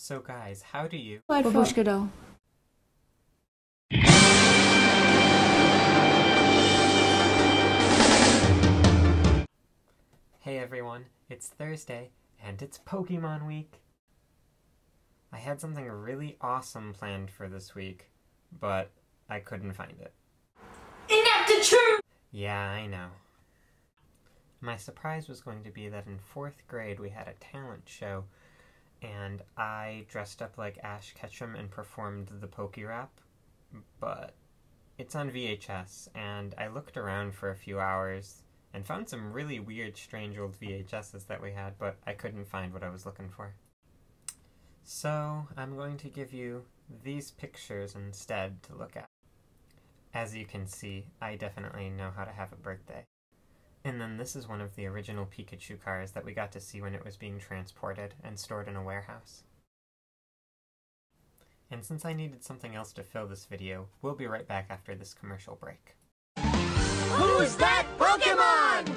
So guys, how do you... Babushka doll. Hey everyone, it's Thursday, and it's Pokemon Week! I had something really awesome planned for this week, but I couldn't find it. Ineptitude! Yeah, I know. My surprise was going to be that in fourth grade we had a talent show, and I dressed up like Ash Ketchum and performed the Poke Rap, but it's on VHS, and I looked around for a few hours and found some really weird, strange old VHSs that we had, but I couldn't find what I was looking for. So, I'm going to give you these pictures instead to look at. As you can see, I definitely know how to have a birthday. And then this is one of the original Pikachu cars that we got to see when it was being transported and stored in a warehouse. And since I needed something else to fill this video, we'll be right back after this commercial break. Who's that Pokemon?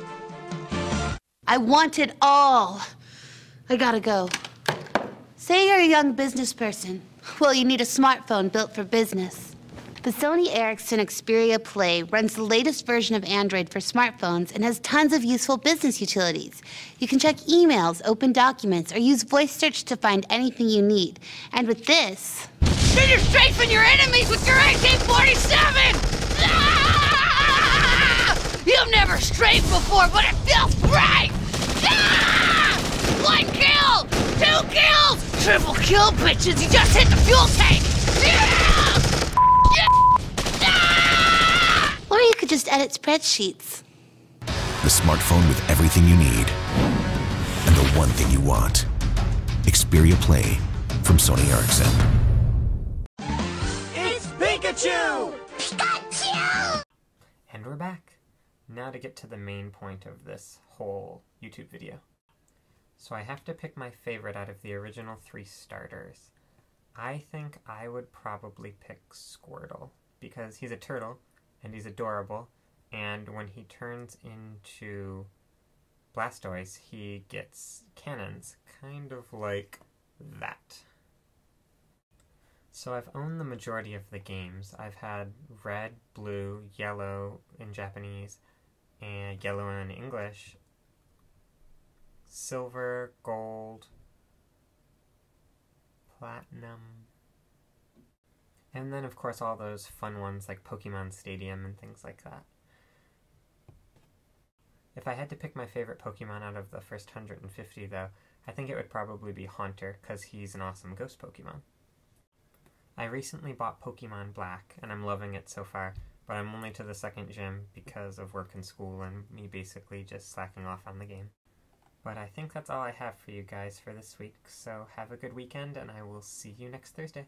I want it all. I gotta go. Say you're a young business person. Well, you need a smartphone built for business. The Sony Ericsson Xperia Play runs the latest version of Android for smartphones and has tons of useful business utilities. You can check emails, open documents, or use voice search to find anything you need. And with this, you're strafing your enemies with your AK-47! Ah! You've never strafed before, but it feels great! Ah! One kill! Two kills! Triple kill, bitches! You just hit the fuel tank! Edit spreadsheets. The smartphone with everything you need. And the one thing you want. Xperia Play from Sony Ericsson. It's Pikachu! Pikachu! And we're back. Now to get to the main point of this whole YouTube video. So I have to pick my favorite out of the original three starters. I think I would probably pick Squirtle because he's a turtle and he's adorable and when he turns into Blastoise he gets cannons kind of like that. So I've owned the majority of the games. I've had red, blue, yellow in Japanese, and yellow in English, silver, gold, platinum, and then of course all those fun ones like Pokemon Stadium and things like that. If I had to pick my favorite Pokemon out of the first 150 though, I think it would probably be Haunter, because he's an awesome ghost Pokemon. I recently bought Pokemon Black, and I'm loving it so far, but I'm only to the second gym because of work and school and me basically just slacking off on the game. But I think that's all I have for you guys for this week, so have a good weekend, and I will see you next Thursday.